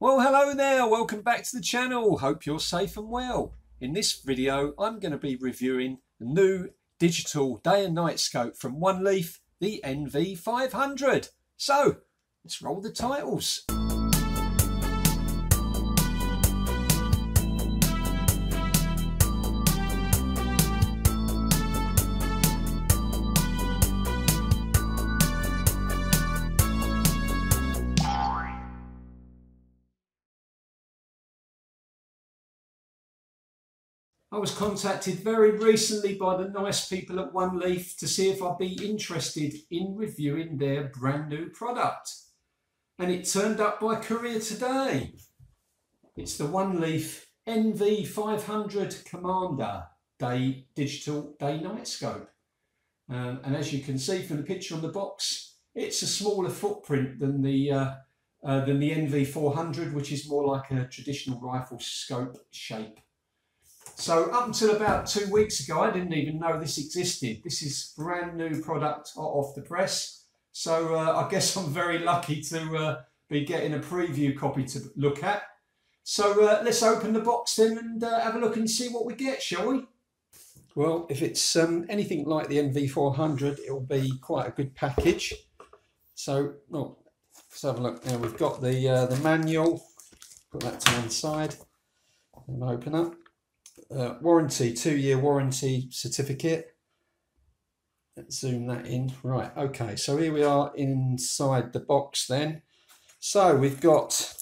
Well, hello there. Welcome back to the channel. Hope you're safe and well. In this video, I'm going to be reviewing the new digital day and night scope from Oneleaf, the NV500. So, let's roll the titles. I was contacted very recently by the nice people at One Leaf to see if I'd be interested in reviewing their brand new product. And it turned up by courier today. It's the One Leaf NV500 Commander Day Digital Day Night Scope. Um, and as you can see from the picture on the box, it's a smaller footprint than the uh, uh, than the NV400, which is more like a traditional rifle scope shape. So up until about two weeks ago, I didn't even know this existed. This is brand new product off the press. So uh, I guess I'm very lucky to uh, be getting a preview copy to look at. So uh, let's open the box then and uh, have a look and see what we get, shall we? Well, if it's um, anything like the NV400, it'll be quite a good package. So, oh, let's have a look. Now we've got the uh, the manual. Put that to one side and open up uh, warranty, two year warranty certificate. Let's zoom that in. Right, okay, so here we are inside the box then. So we've got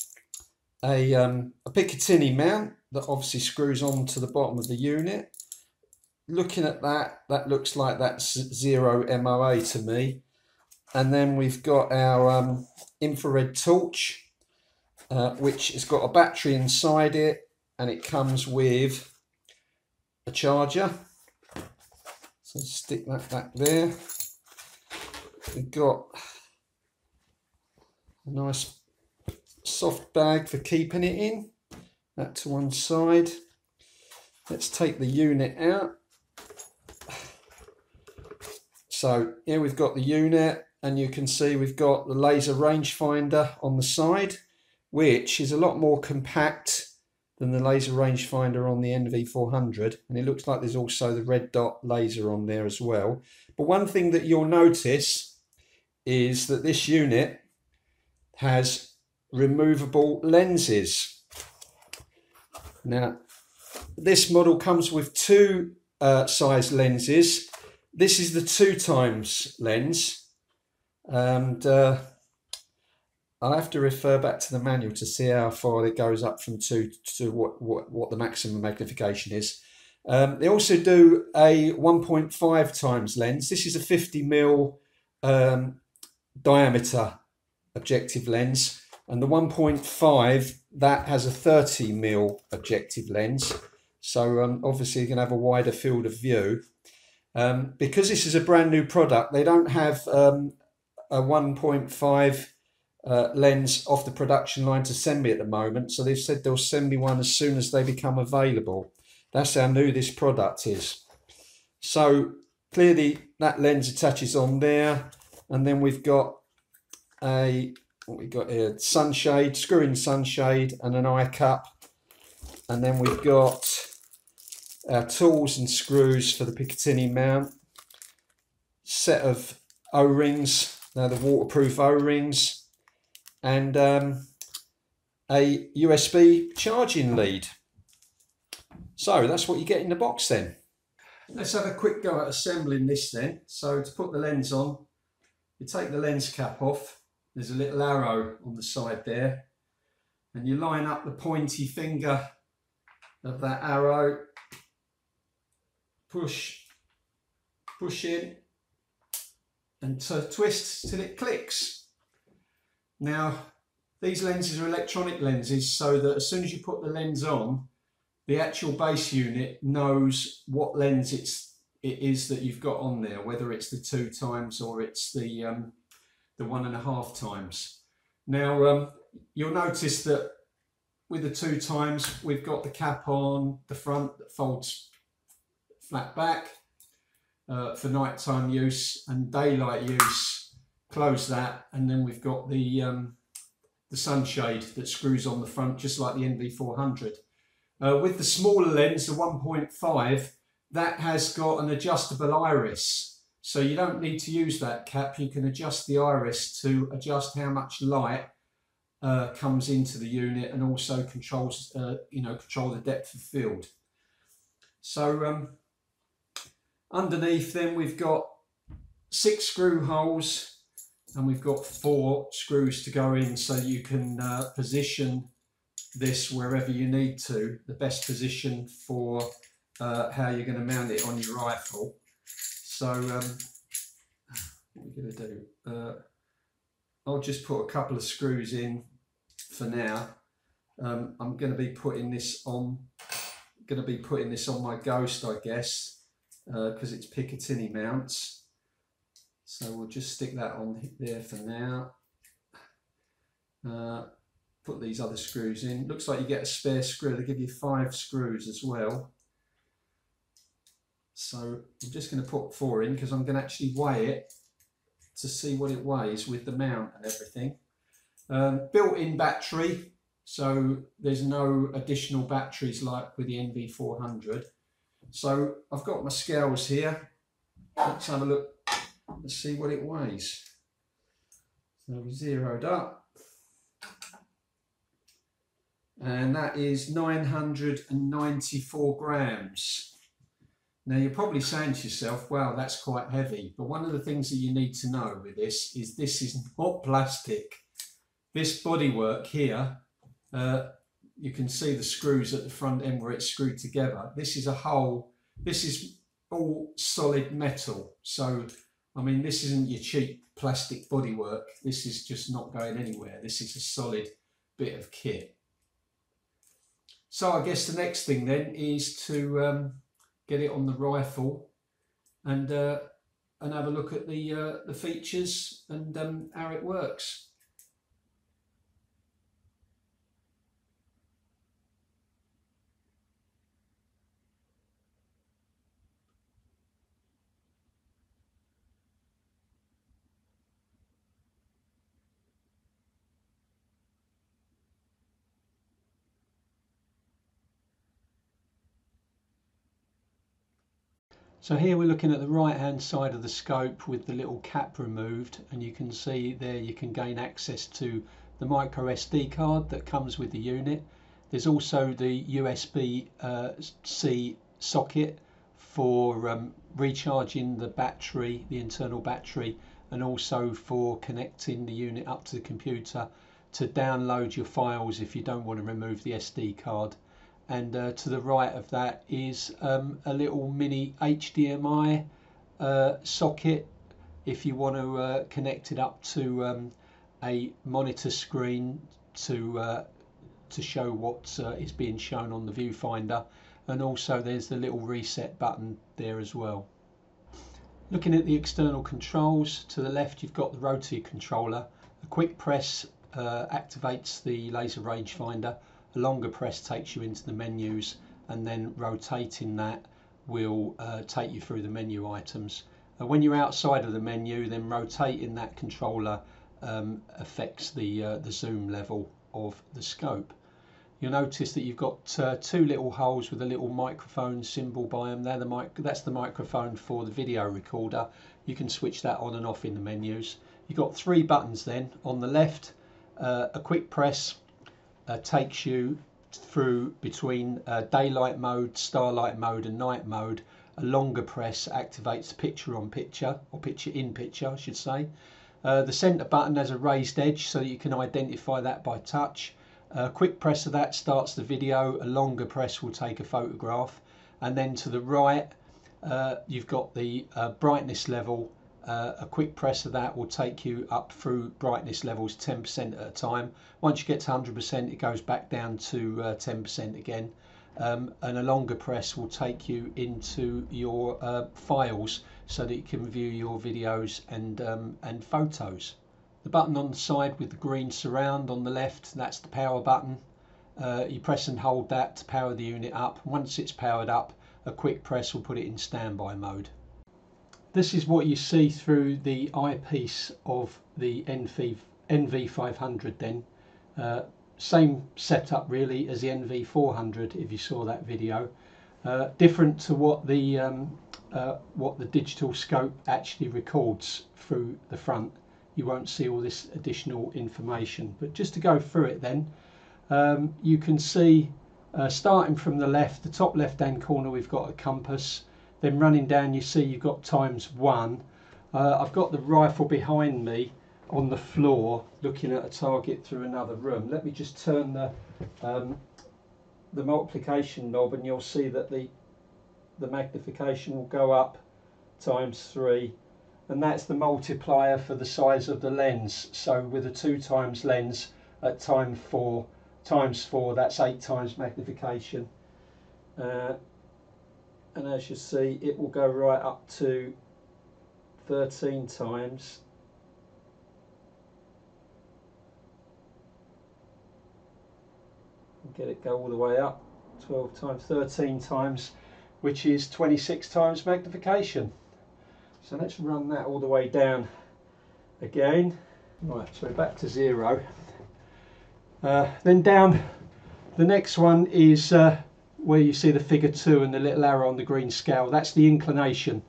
a, um, a Picatinny mount that obviously screws on to the bottom of the unit. Looking at that, that looks like that's zero MOA to me. And then we've got our um, infrared torch, uh, which has got a battery inside it and it comes with a charger. So stick that back there. We've got a nice soft bag for keeping it in. That to one side. Let's take the unit out. So here we've got the unit and you can see we've got the laser rangefinder on the side, which is a lot more compact than the laser rangefinder on the NV400 and it looks like there's also the red dot laser on there as well. But one thing that you'll notice is that this unit has removable lenses. Now this model comes with two uh, size lenses. This is the two times lens and uh, I'll have to refer back to the manual to see how far it goes up from two to what, what, what the maximum magnification is. Um, they also do a 1.5 times lens. This is a 50 mil um, diameter objective lens, and the 1.5 that has a 30 mil objective lens. So um, obviously you can have a wider field of view. Um, because this is a brand new product, they don't have um, a 1.5 uh, lens off the production line to send me at the moment. So they've said they'll send me one as soon as they become available. That's how new this product is. So clearly that lens attaches on there. And then we've got a, what we got here, sunshade, screw-in sunshade and an eye cup. And then we've got our tools and screws for the Picatinny mount. Set of O-rings, now the waterproof O-rings and um, a USB charging lead. So that's what you get in the box then. Let's have a quick go at assembling this then. So to put the lens on, you take the lens cap off. There's a little arrow on the side there. And you line up the pointy finger of that arrow. Push, push in and twist till it clicks. Now, these lenses are electronic lenses so that as soon as you put the lens on, the actual base unit knows what lens it's it is that you've got on there, whether it's the two times or it's the um, the one and a half times. Now um, you'll notice that with the two times we've got the cap on the front that folds flat back uh, for nighttime use and daylight use close that and then we've got the um, the sunshade that screws on the front, just like the NV400. Uh, with the smaller lens, the 1.5, that has got an adjustable iris. So you don't need to use that cap. You can adjust the iris to adjust how much light uh, comes into the unit and also controls, uh, you know, control the depth of field. So um, underneath then we've got six screw holes and we've got four screws to go in so you can uh, position this wherever you need to, the best position for uh, how you're going to mount it on your rifle. So um, what are we're going to do, uh, I'll just put a couple of screws in for now. Um, I'm going to be putting this on, going to be putting this on my Ghost, I guess, because uh, it's Picatinny mounts. So we'll just stick that on there for now. Uh, put these other screws in. Looks like you get a spare screw. They give you five screws as well. So I'm just going to put four in because I'm going to actually weigh it to see what it weighs with the mount and everything. Um, Built-in battery, so there's no additional batteries like with the NV400. So I've got my scales here. Let's have a look Let's see what it weighs. So we zeroed up. And that is 994 grams. Now you're probably saying to yourself, wow, that's quite heavy. But one of the things that you need to know with this is this is not plastic. This bodywork here, uh, you can see the screws at the front end where it's screwed together. This is a whole, this is all solid metal. So I mean, this isn't your cheap plastic bodywork. This is just not going anywhere. This is a solid bit of kit. So I guess the next thing then is to um, get it on the rifle and uh, and have a look at the uh, the features and um, how it works. So here we're looking at the right hand side of the scope with the little cap removed and you can see there you can gain access to the micro SD card that comes with the unit. There's also the USB uh, C socket for um, recharging the battery, the internal battery and also for connecting the unit up to the computer to download your files if you don't want to remove the SD card and uh, to the right of that is um, a little mini HDMI uh, socket if you want to uh, connect it up to um, a monitor screen to uh, to show what uh, is being shown on the viewfinder and also there's the little reset button there as well. Looking at the external controls to the left you've got the rotary controller. A quick press uh, activates the laser rangefinder a longer press takes you into the menus and then rotating that will uh, take you through the menu items. When you're outside of the menu then rotating that controller um, affects the, uh, the zoom level of the scope. You'll notice that you've got uh, two little holes with a little microphone symbol by them. They're the mic that's the microphone for the video recorder. You can switch that on and off in the menus. You've got three buttons then. On the left, uh, a quick press uh, takes you through between uh, daylight mode, starlight mode and night mode. A longer press activates picture on picture or picture in picture I should say. Uh, the centre button has a raised edge so that you can identify that by touch. A quick press of that starts the video, a longer press will take a photograph and then to the right uh, you've got the uh, brightness level uh, a quick press of that will take you up through brightness levels 10% at a time. Once you get to 100% it goes back down to uh, 10% again um, and a longer press will take you into your uh, files so that you can view your videos and, um, and photos. The button on the side with the green surround on the left, that's the power button. Uh, you press and hold that to power the unit up. Once it's powered up, a quick press will put it in standby mode. This is what you see through the eyepiece of the NV, NV500 then. Uh, same setup really as the NV400 if you saw that video. Uh, different to what the um, uh, what the digital scope actually records through the front. You won't see all this additional information. But just to go through it then, um, you can see uh, starting from the left, the top left hand corner we've got a compass. Then running down you see you've got times one. Uh, I've got the rifle behind me on the floor looking at a target through another room. Let me just turn the um, the multiplication knob and you'll see that the the magnification will go up times three and that's the multiplier for the size of the lens so with a two times lens at time four times four that's eight times magnification uh, and as you see it will go right up to 13 times. Get it go all the way up 12 times 13 times which is 26 times magnification. So let's run that all the way down again. Right so back to zero. Uh, then down the next one is uh, where you see the figure 2 and the little arrow on the green scale that's the inclination.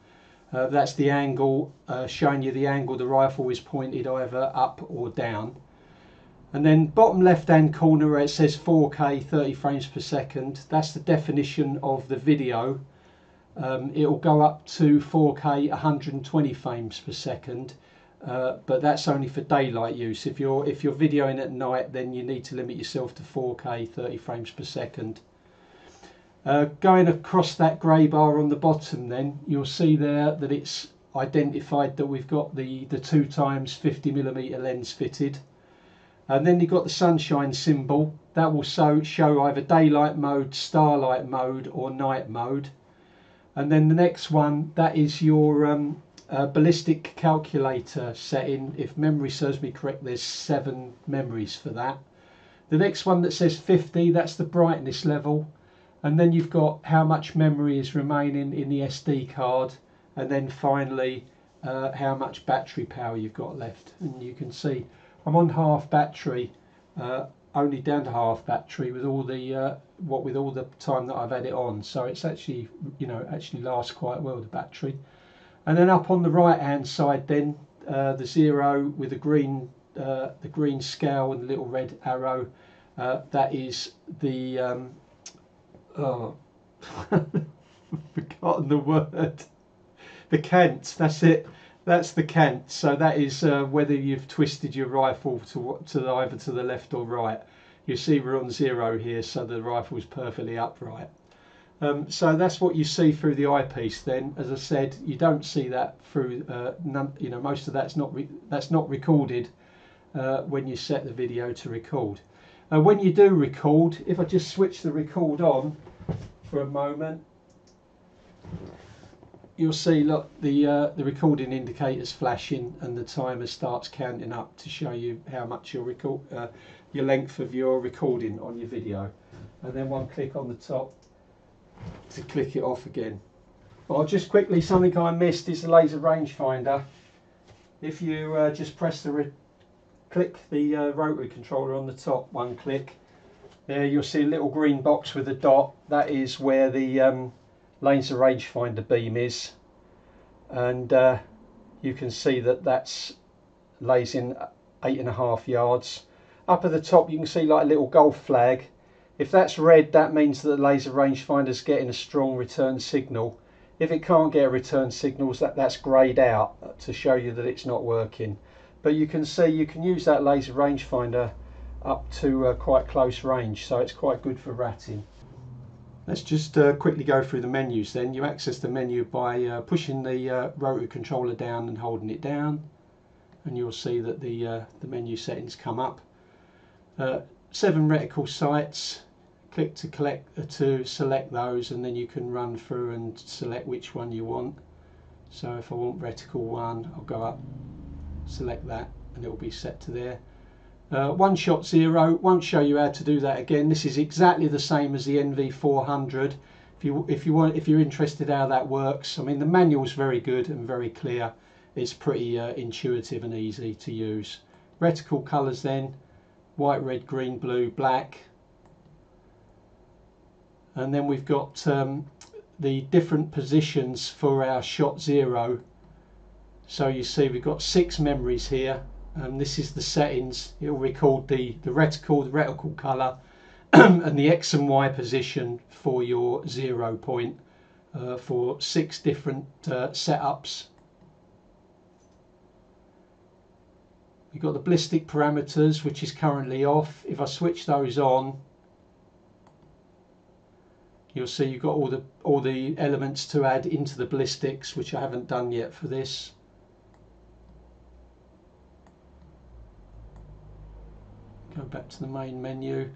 Uh, that's the angle uh, showing you the angle the rifle is pointed either up or down. And then bottom left hand corner where it says 4K 30 frames per second that's the definition of the video. Um, it will go up to 4K 120 frames per second uh, but that's only for daylight use. If you're if you're videoing at night then you need to limit yourself to 4K 30 frames per second uh, going across that grey bar on the bottom then you'll see there that it's identified that we've got the the two times 50 millimeter lens fitted. And then you've got the sunshine symbol. That will show, show either daylight mode starlight mode or night mode. And then the next one that is your um, uh, ballistic calculator setting. If memory serves me correct there's seven memories for that. The next one that says 50 that's the brightness level and then you've got how much memory is remaining in the SD card and then finally uh, how much battery power you've got left and you can see I'm on half battery, uh, only down to half battery with all the uh, what with all the time that I've had it on. So it's actually you know actually lasts quite well the battery. And then up on the right hand side, then uh, the zero with the green uh, the green scale and the little red arrow. Uh, that is the um, oh, forgotten the word. The cant, That's it that's the cant. So that is uh, whether you've twisted your rifle to, to either to the left or right. You see we're on zero here, so the rifle is perfectly upright. Um, so that's what you see through the eyepiece. Then, as I said, you don't see that through. Uh, none, you know, most of that's not that's not recorded uh, when you set the video to record. Uh, when you do record, if I just switch the record on for a moment, you'll see look the uh, the recording indicators flashing and the timer starts counting up to show you how much your record uh, your length of your recording on your video. And then one click on the top to click it off again. Well just quickly something I missed is the laser rangefinder. If you uh, just press the click the uh, rotary controller on the top one click. There you'll see a little green box with a dot. That is where the um, laser rangefinder beam is. And uh, you can see that that's lays in eight and a half yards. Up at the top you can see like a little golf flag. If that's red that means that the laser rangefinder is getting a strong return signal. If it can't get a return signals that that's grayed out to show you that it's not working but you can see you can use that laser rangefinder up to uh, quite close range so it's quite good for ratting Let's just uh, quickly go through the menus then. You access the menu by uh, pushing the uh, rotary controller down and holding it down and you'll see that the, uh, the menu settings come up. Uh, seven reticle sights, click to, collect, to select those and then you can run through and select which one you want. So if I want reticle 1 I'll go up, select that and it will be set to there. Uh, one shot zero won't show you how to do that again. This is exactly the same as the NV400. If you if you want if you're interested how that works, I mean the manual is very good and very clear. It's pretty uh, intuitive and easy to use. Reticle colours then white, red, green, blue, black. And then we've got um, the different positions for our shot zero. So you see we've got six memories here. And this is the settings. It will record the, the reticle, the reticle colour, and the X and Y position for your zero point uh, for six different uh, setups. You've got the ballistic parameters, which is currently off. If I switch those on, you'll see you've got all the all the elements to add into the ballistics, which I haven't done yet for this. Go back to the main menu. You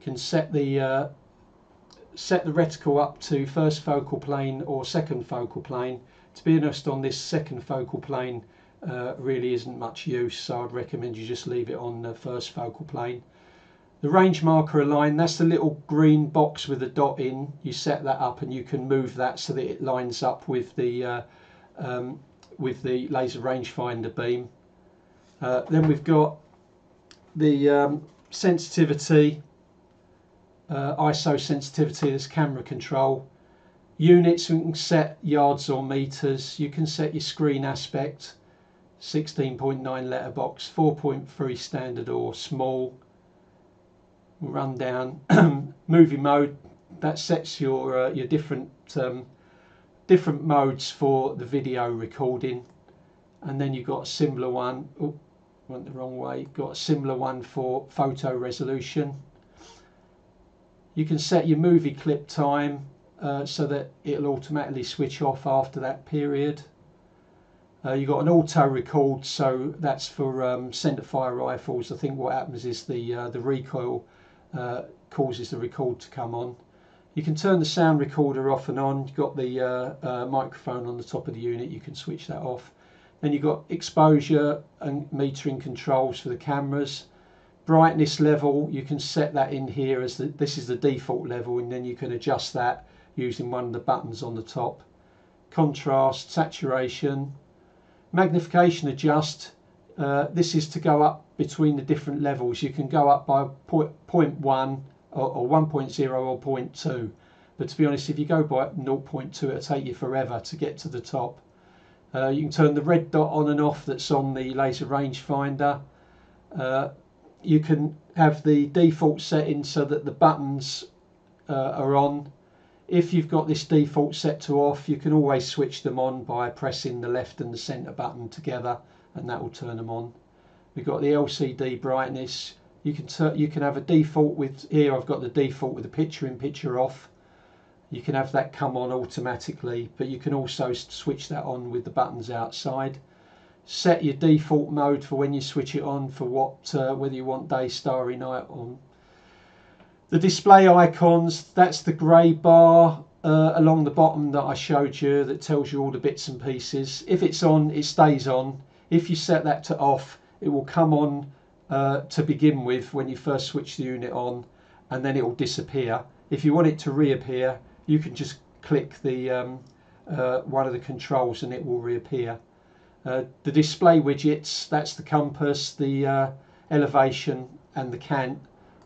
can set the uh, set the reticle up to first focal plane or second focal plane. To be honest, on this second focal plane, uh, really isn't much use, so I'd recommend you just leave it on the first focal plane. The range marker align, that's the little green box with a dot in. You set that up and you can move that so that it lines up with the uh, um, with the laser rangefinder beam. Uh, then we've got the um, sensitivity, uh, ISO sensitivity, this camera control. Units, you can set yards or meters. You can set your screen aspect. 16.9 letterbox, 4.3 standard or small. run down movie mode. That sets your uh, your different um, different modes for the video recording, and then you've got a similar one. Went the wrong way. Got a similar one for photo resolution. You can set your movie clip time uh, so that it'll automatically switch off after that period. Uh, you've got an auto record, so that's for um, centerfire rifles. I think what happens is the uh, the recoil uh, causes the record to come on. You can turn the sound recorder off and on. You've got the uh, uh, microphone on the top of the unit. You can switch that off. Then you've got exposure and metering controls for the cameras. Brightness level, you can set that in here as the, this is the default level, and then you can adjust that using one of the buttons on the top. Contrast, saturation, magnification adjust uh, this is to go up between the different levels you can go up by point, point 1 or, or 1.0 or 0.2 but to be honest if you go by 0.2 it'll take you forever to get to the top uh, you can turn the red dot on and off that's on the laser rangefinder uh, you can have the default settings so that the buttons uh, are on if you've got this default set to off, you can always switch them on by pressing the left and the center button together and that will turn them on. We've got the LCD brightness. You can you can have a default with here I've got the default with the picture in picture off. You can have that come on automatically, but you can also switch that on with the buttons outside. Set your default mode for when you switch it on for what uh, whether you want day, starry night on the display icons, that's the grey bar uh, along the bottom that I showed you that tells you all the bits and pieces. If it's on, it stays on. If you set that to off, it will come on uh, to begin with when you first switch the unit on and then it will disappear. If you want it to reappear, you can just click the um, uh, one of the controls and it will reappear. Uh, the display widgets, that's the compass, the uh, elevation and the cant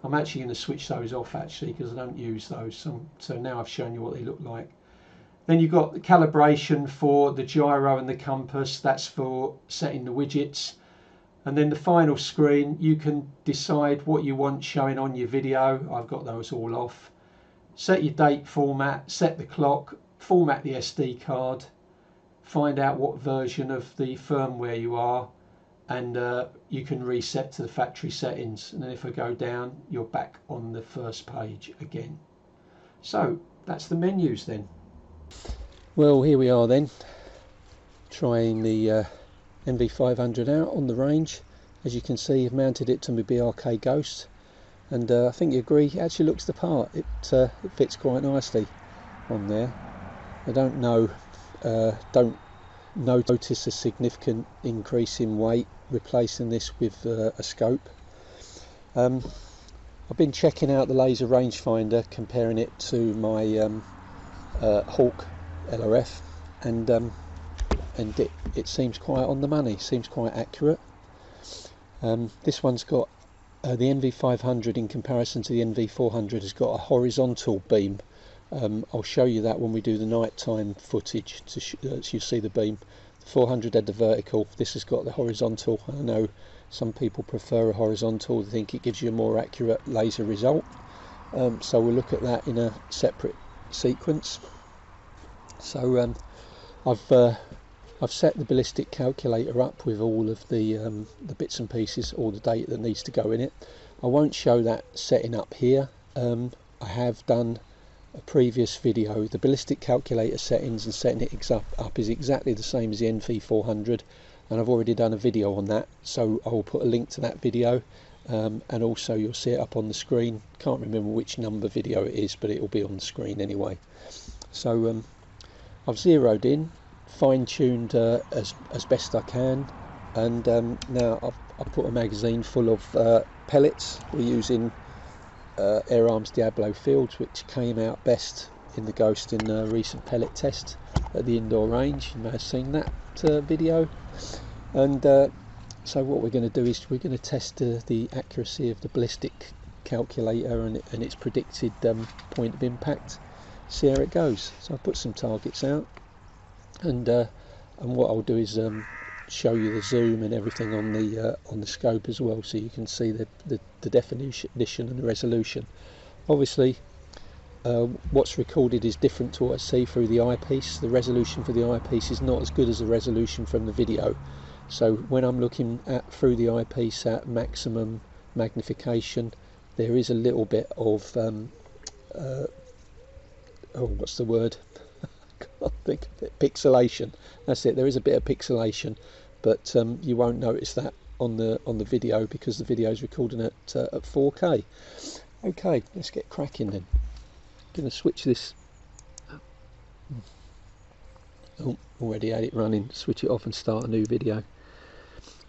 I'm actually going to switch those off actually because I don't use those. So, so now I've shown you what they look like. Then you've got the calibration for the gyro and the compass. That's for setting the widgets. And then the final screen, you can decide what you want showing on your video. I've got those all off. Set your date format, set the clock, format the SD card, find out what version of the firmware you are, and uh, you can reset to the factory settings. And then if I go down you're back on the first page again. So that's the menus then. Well here we are then trying the uh, NV500 out on the range. As you can see I've mounted it to my BRK Ghost and uh, I think you agree it actually looks the part it, uh, it fits quite nicely on there I don't know uh, don't notice a significant increase in weight replacing this with uh, a scope. Um, I've been checking out the laser rangefinder, comparing it to my um, uh, Hawke LRF, and um, and it, it seems quite on the money. Seems quite accurate. Um, this one's got uh, the NV500 in comparison to the NV400 has got a horizontal beam. Um, I'll show you that when we do the nighttime footage to uh, so you see the beam. The 400 had the vertical, this has got the horizontal. I know some people prefer a horizontal, they think it gives you a more accurate laser result. Um, so we'll look at that in a separate sequence. So um, I've uh, I've set the ballistic calculator up with all of the um, the bits and pieces, all the data that needs to go in it. I won't show that setting up here. Um, I have done a previous video. The ballistic calculator settings and setting it up, up is exactly the same as the NV400 and I've already done a video on that so I will put a link to that video um, and also you'll see it up on the screen. Can't remember which number video it is but it will be on the screen anyway. So um, I've zeroed in fine-tuned uh, as, as best I can. And um, now I've, I've, put a magazine full of uh, pellets. We're using uh, Air Arms Diabolo Fields which came out best in the Ghost in a recent pellet test at the indoor range. You may have seen that uh, video. And uh, so what we're going to do is we're going to test the accuracy of the ballistic calculator and, and its predicted um, point of impact see how it goes. So I've put some targets out and uh, and what I'll do is um, show you the zoom and everything on the uh, on the scope as well so you can see the, the, the definition and the resolution. Obviously uh, what's recorded is different to what I see through the eyepiece. The resolution for the eyepiece is not as good as the resolution from the video. So when I'm looking at through the eyepiece at maximum magnification there is a little bit of um, uh, oh what's the word think of it. Pixelation. That's it. There is a bit of pixelation, but um, you won't notice that on the on the video because the video is recording at uh, at 4K. Okay, let's get cracking then. I'm Going to switch this. Oh, already had it running. Switch it off and start a new video.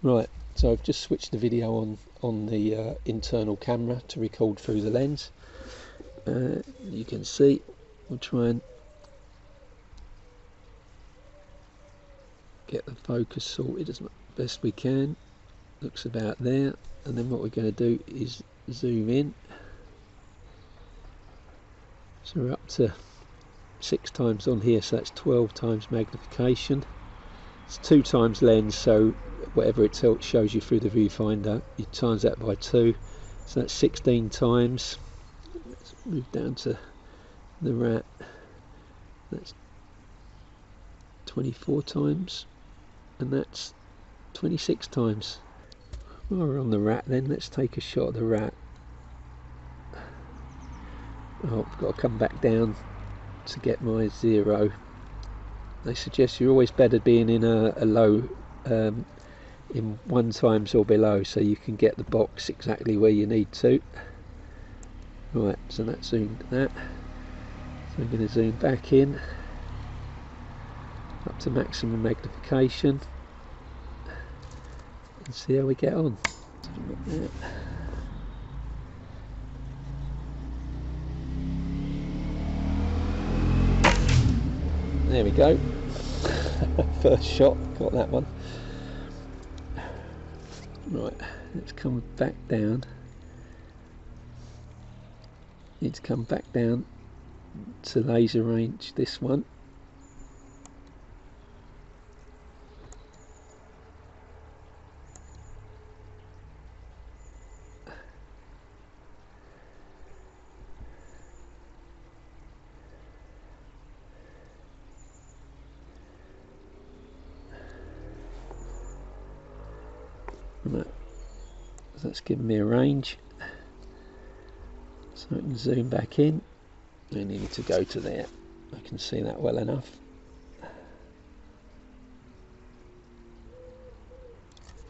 Right, so I've just switched the video on on the uh, internal camera to record through the lens. Uh, you can see. We'll try and get the focus sorted as best we can. Looks about there. And then what we're going to do is zoom in. So we're up to six times on here so that's 12 times magnification. It's two times lens so whatever it shows you through the viewfinder you times that by two. So that's 16 times. Let's move down to the rat. That's 24 times and that's 26 times. While we're on the rat then let's take a shot of the rat. Oh I've got to come back down to get my zero. They suggest you're always better being in a, a low um, in one times or below so you can get the box exactly where you need to. Right so that's zoomed that. So I'm going to zoom back in up to maximum magnification and see how we get on. There we go. First shot, got that one. Right, let's come back down. Need to come back down to laser range this one Right. So that's giving me a range. So I can zoom back in. I need to go to there. I can see that well enough.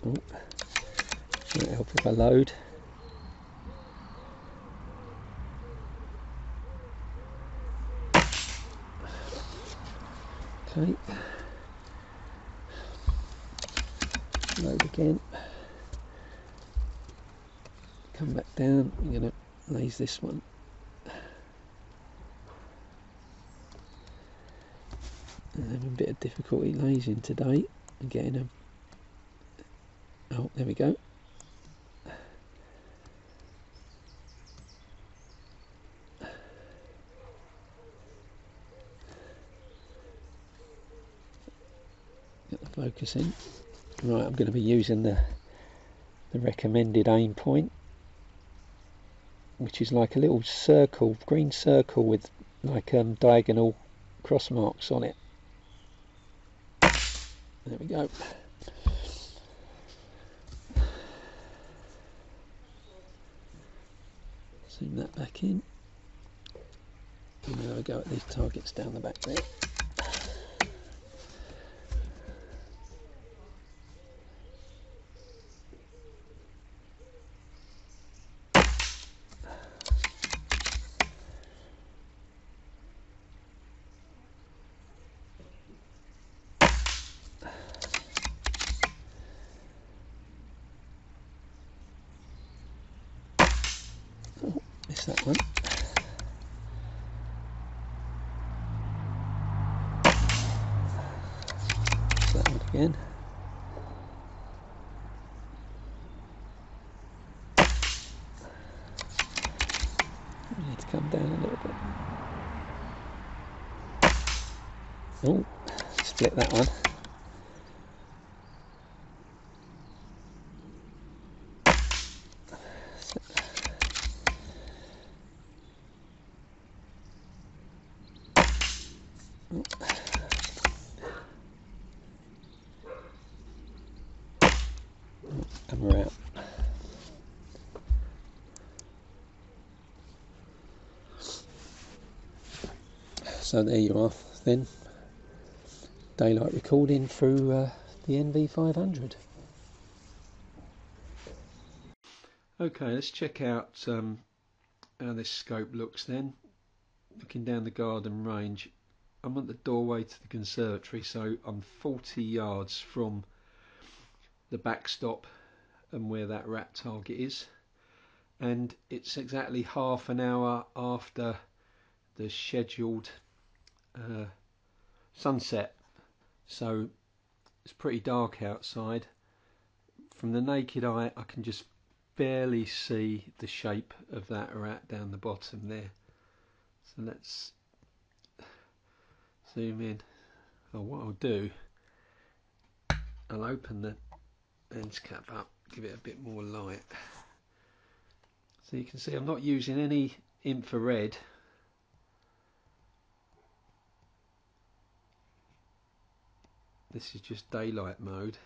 Oh. Might help if I load. Okay. Load again come back down, I'm going to raise this one. I'm having a bit of difficulty lasing today and getting them. Oh, there we go. Get the focus in. Right, I'm going to be using the the recommended aim point which is like a little circle, green circle with like um, diagonal cross marks on it. There we go. Zoom that back in. And there I go at these targets down the back there. Missed that one. Miss that one again. We need to come down a little bit. Oh, split that one. So there you are then. Daylight recording through uh, the NV500. Okay, let's check out um, how this scope looks then. Looking down the garden range. I'm at the doorway to the conservatory, so I'm 40 yards from the backstop and where that rat target is and it's exactly half an hour after the scheduled uh, sunset so it's pretty dark outside. From the naked eye I can just barely see the shape of that rat down the bottom there. So let's zoom in. Oh, what I'll do I'll open the lens cap up give it a bit more light. So you can see I'm not using any infrared this is just daylight mode.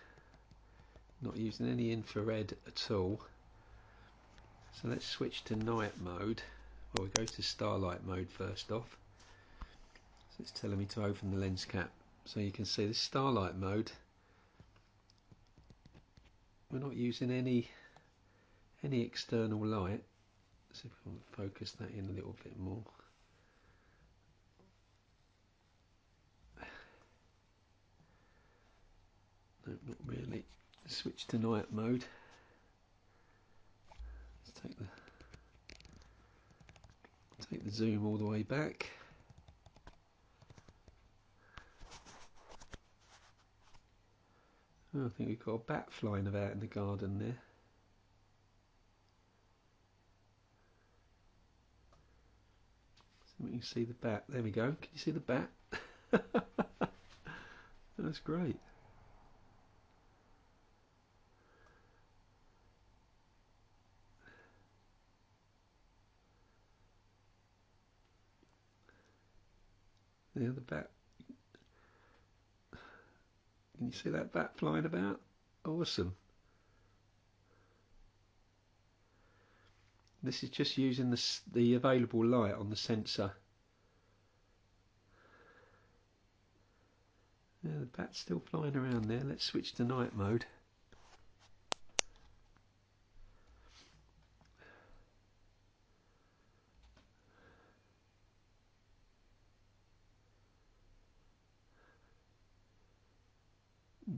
Not using any infrared at all. So let's switch to night mode. Well we go to starlight mode first off. So it's telling me to open the lens cap. So you can see this starlight mode. We're not using any any external light. So if we focus that in a little bit more no not really switch to night mode let's take the take the zoom all the way back Oh, I think we've got a bat flying about in the garden there. So we can see the bat. There we go. Can you see the bat? That's great. There, the bat can you see that bat flying about? Awesome. This is just using the, the available light on the sensor. Yeah, the bat's still flying around there. Let's switch to night mode.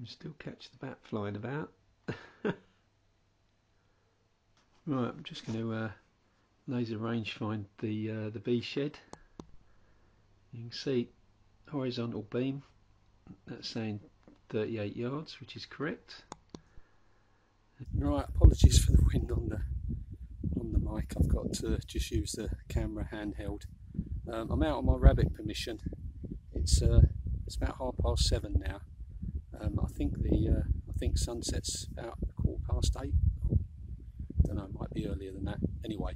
Still catch the bat flying about. right, I'm just going to uh, laser range find the uh, the bee shed. You can see horizontal beam. That's saying 38 yards, which is correct. Right, apologies for the wind on the on the mic. I've got to just use the camera handheld. Um, I'm out on my rabbit permission. It's uh, it's about half past seven now Um, I think the uh, I think sunset's about quarter past eight. I don't know, it might be earlier than that. Anyway,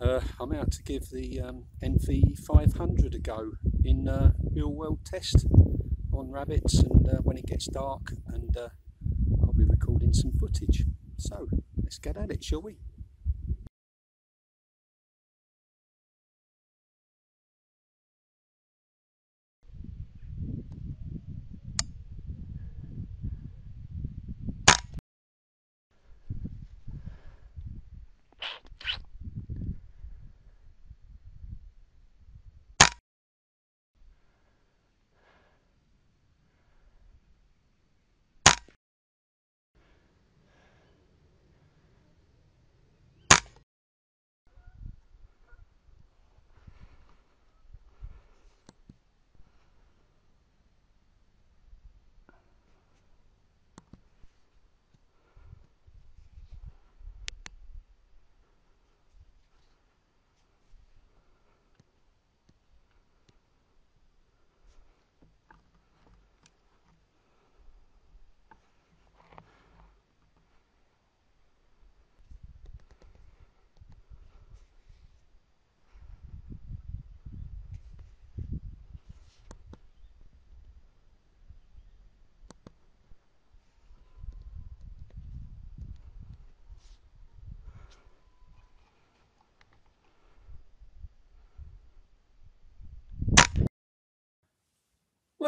uh, I'm out to give the um, NV500 a go in uh, real world test on rabbits and uh, when it gets dark and uh, I'll be recording some footage. So let's get at it, shall we?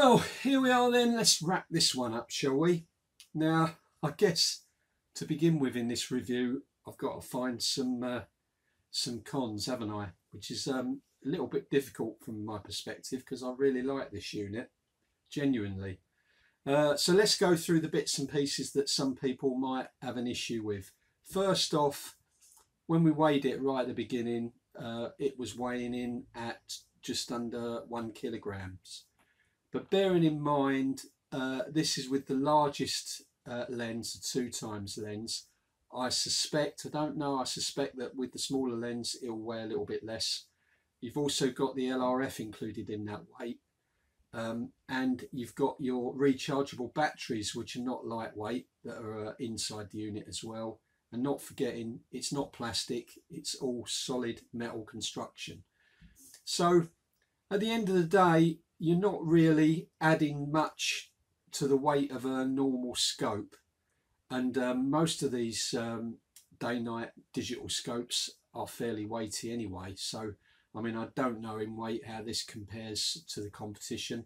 Well, here we are then. Let's wrap this one up, shall we? Now, I guess to begin with in this review, I've got to find some uh, some cons, haven't I? Which is um, a little bit difficult from my perspective because I really like this unit, genuinely. Uh, so let's go through the bits and pieces that some people might have an issue with. First off, when we weighed it right at the beginning, uh, it was weighing in at just under one kilograms. But bearing in mind, uh, this is with the largest uh, lens, the two times lens. I suspect, I don't know, I suspect that with the smaller lens, it'll weigh a little bit less. You've also got the LRF included in that weight. Um, and you've got your rechargeable batteries, which are not lightweight, that are uh, inside the unit as well. And not forgetting, it's not plastic, it's all solid metal construction. So at the end of the day, you're not really adding much to the weight of a normal scope. And um, most of these um, day-night digital scopes are fairly weighty anyway. So, I mean, I don't know in weight how this compares to the competition.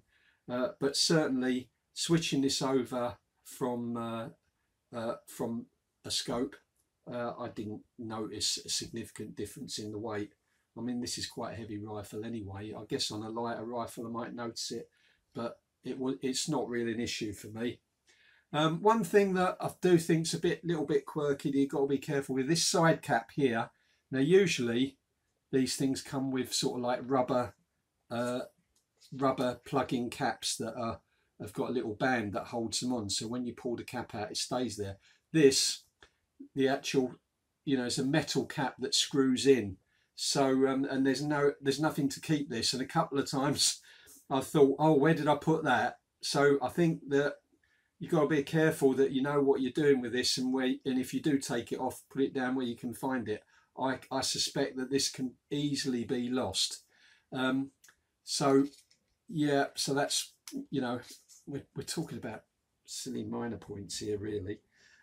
Uh, but certainly switching this over from uh, uh, from a scope, uh, I didn't notice a significant difference in the weight. I mean, this is quite a heavy rifle anyway. I guess on a lighter rifle I might notice it, but it will, it's not really an issue for me. Um, one thing that I do think is a bit, little bit quirky that you've got to be careful with this side cap here. Now, usually these things come with sort of like rubber, uh, rubber plug-in caps that are have got a little band that holds them on. So when you pull the cap out, it stays there. This, the actual, you know, it's a metal cap that screws in. So um, and there's no there's nothing to keep this. And a couple of times I thought, oh, where did I put that? So I think that you've got to be careful that you know what you're doing with this and where and if you do take it off, put it down where you can find it. I, I suspect that this can easily be lost. Um, so yeah, so that's you know we're, we're talking about silly minor points here really.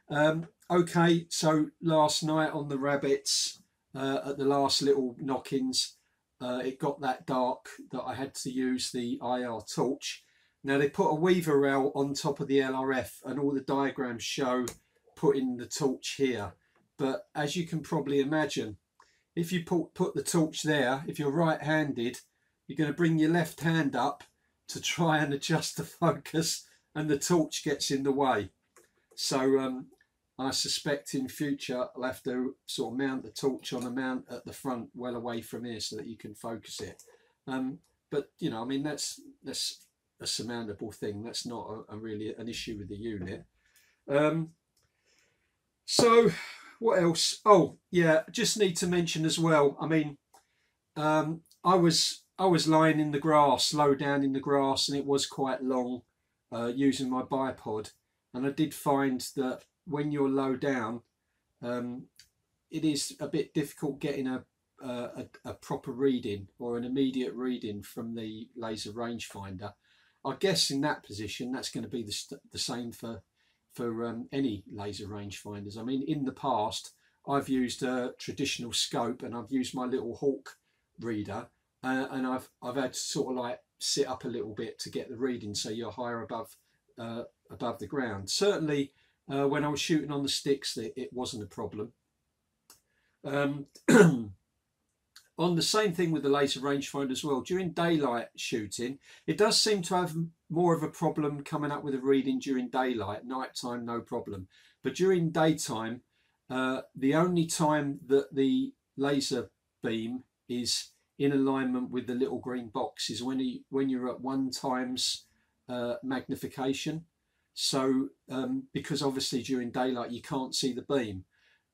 Um, okay, so last night on the rabbits, uh, at the last little knockings, uh, it got that dark that I had to use the IR torch. Now they put a weaver rail on top of the LRF and all the diagrams show putting the torch here. But as you can probably imagine, if you put, put the torch there, if you're right-handed, you're going to bring your left hand up to try and adjust the focus and the torch gets in the way. So um, I suspect in future I'll have to sort of mount the torch on a mount at the front well away from here so that you can focus it. Um, but you know, I mean that's that's a surmountable thing. That's not a, a really an issue with the unit. Um, so what else? Oh yeah, just need to mention as well. I mean, um, I was I was lying in the grass, low down in the grass, and it was quite long. uh, using my bipod, and I did find that when you're low down, um, it is a bit difficult getting a, a, a proper reading or an immediate reading from the laser rangefinder. I guess in that position, that's going to be the, the same for for um, any laser rangefinders. I mean, in the past, I've used a traditional scope and I've used my little Hawke reader, uh, and I've I've had to sort of like sit up a little bit to get the reading, so you're higher above uh, above the ground. Certainly, uh, when I was shooting on the sticks, it, it wasn't a problem. Um, on the same thing with the laser rangefinder as well. During daylight shooting, it does seem to have more of a problem coming up with a reading during daylight. Nighttime, no problem. But during daytime, uh, the only time that the laser beam is in alignment with the little green box is when, you, when you're at one times uh, magnification. So, um, because obviously during daylight you can't see the beam.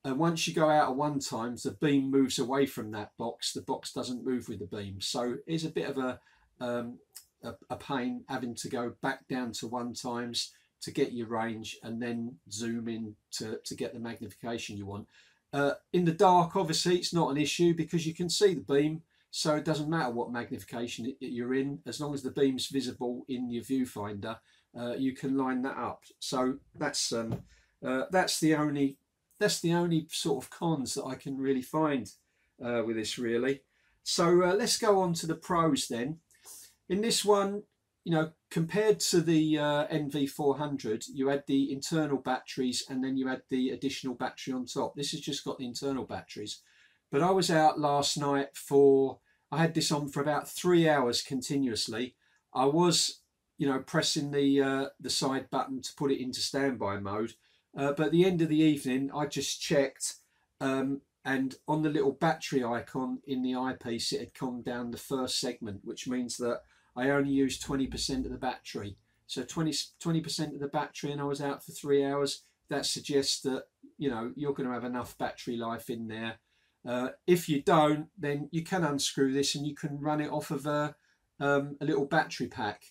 And once you go out at one times, the beam moves away from that box. The box doesn't move with the beam. So it's a bit of a, um, a, a, pain having to go back down to one times to get your range and then zoom in to, to get the magnification you want. Uh, in the dark, obviously, it's not an issue because you can see the beam. So it doesn't matter what magnification you're in, as long as the beam's visible in your viewfinder, uh, you can line that up. So that's um, uh, that's the only that's the only sort of cons that I can really find uh, with this really. So uh, let's go on to the pros then. In this one, you know, compared to the uh, NV400, you had the internal batteries and then you had the additional battery on top. This has just got the internal batteries. But I was out last night for, I had this on for about three hours continuously. I was, you know, pressing the, uh, the side button to put it into standby mode uh, but at the end of the evening, I just checked, um, and on the little battery icon in the eyepiece, it had come down the first segment, which means that I only used 20% of the battery. So 20 20% of the battery, and I was out for three hours. That suggests that you know you're going to have enough battery life in there. Uh, if you don't, then you can unscrew this and you can run it off of a, um, a little battery pack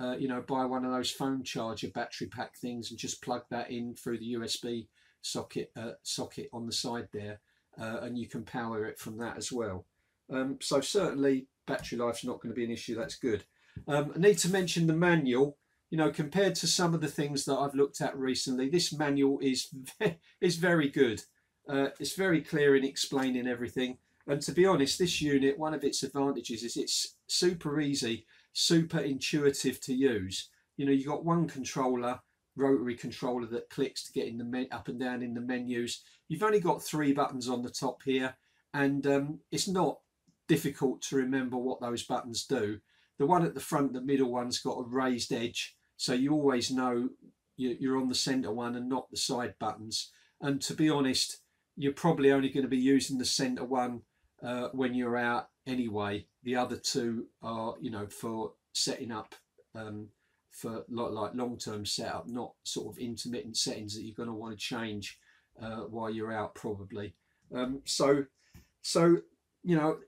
uh, you know, buy one of those phone charger battery pack things and just plug that in through the USB socket uh, socket on the side there, uh, and you can power it from that as well. Um, so certainly battery life's not going to be an issue. That's good. Um, I need to mention the manual. You know, compared to some of the things that I've looked at recently, this manual is is very good. Uh, it's very clear in explaining everything. And to be honest, this unit, one of its advantages is it's super easy super intuitive to use. You know, you've got one controller, rotary controller that clicks to get in the up and down in the menus. You've only got three buttons on the top here, and um, it's not difficult to remember what those buttons do. The one at the front, the middle one's got a raised edge, so you always know you're on the center one and not the side buttons. And to be honest, you're probably only going to be using the center one uh, when you're out anyway. The other two are, you know, for setting up um, for like like long-term setup, not sort of intermittent settings that you're going to want to change uh, while you're out probably. Um, so, so you know,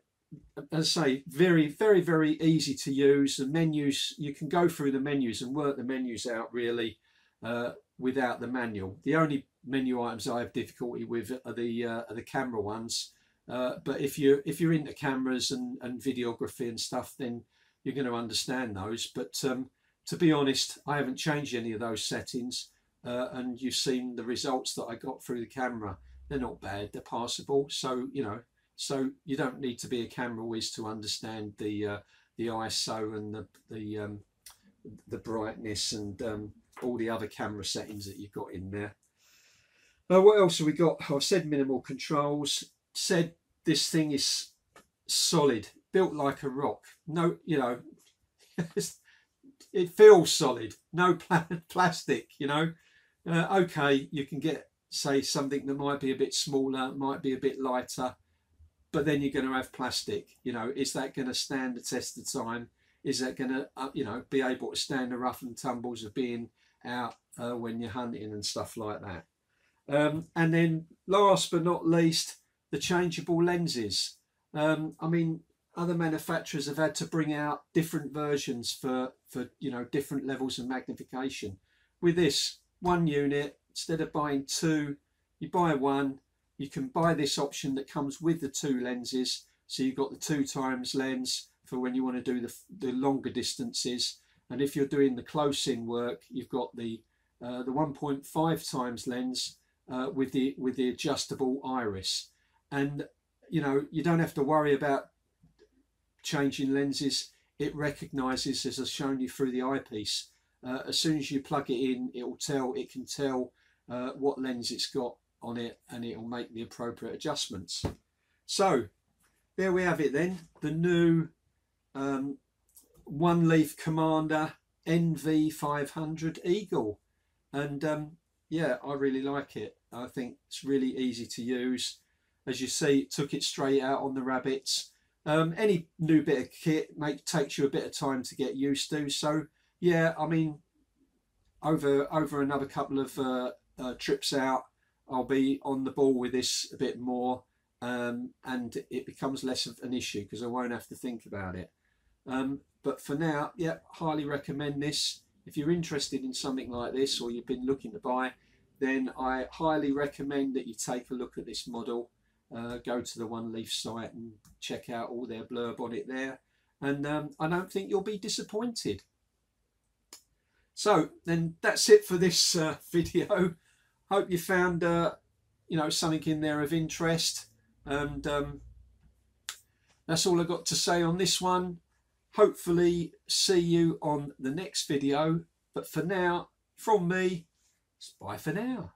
as I say, very, very, very easy to use. The menus, you can go through the menus and work the menus out really uh, without the manual. The only menu items I have difficulty with are the uh, are the camera ones. Uh, but if you if you're into cameras and, and videography and stuff, then you're going to understand those. But um, to be honest, I haven't changed any of those settings, uh, and you've seen the results that I got through the camera. They're not bad; they're passable. So you know, so you don't need to be a camera whiz to understand the uh, the ISO and the the um, the brightness and um, all the other camera settings that you've got in there. Uh, what else have we got? I've said minimal controls said this thing is solid, built like a rock. No, you know, it feels solid. No pl plastic, you know. Uh, okay, you can get say something that might be a bit smaller, might be a bit lighter, but then you're going to have plastic. You know, is that going to stand the test of time? Is that going to, uh, you know, be able to stand the rough and tumbles of being out uh, when you're hunting and stuff like that? Um, and then last but not least, the changeable lenses. Um, I mean, other manufacturers have had to bring out different versions for for you know different levels of magnification. With this one unit, instead of buying two, you buy one. You can buy this option that comes with the two lenses. So you've got the two times lens for when you want to do the, the longer distances. And if you're doing the close in work, you've got the uh, the 1.5 times lens uh, with the with the adjustable iris. And you know you don't have to worry about changing lenses. It recognises, as I've shown you through the eyepiece, uh, as soon as you plug it in, it will tell. It can tell uh, what lens it's got on it, and it will make the appropriate adjustments. So there we have it. Then the new um, OneLeaf commander NV500 Eagle, and um, yeah, I really like it. I think it's really easy to use. As you see, it took it straight out on the rabbits. Um, any new bit of kit make, takes you a bit of time to get used to. So yeah, I mean, over over another couple of uh, uh, trips out, I'll be on the ball with this a bit more, um, and it becomes less of an issue because I won't have to think about it. Um, but for now, yeah, highly recommend this. If you're interested in something like this or you've been looking to buy, then I highly recommend that you take a look at this model. Uh, go to the OneLeaf site and check out all their blurb on it there. And um, I don't think you'll be disappointed. So then that's it for this uh, video. Hope you found uh, you know something in there of interest. And um, that's all I've got to say on this one. Hopefully see you on the next video. But for now, from me, bye for now.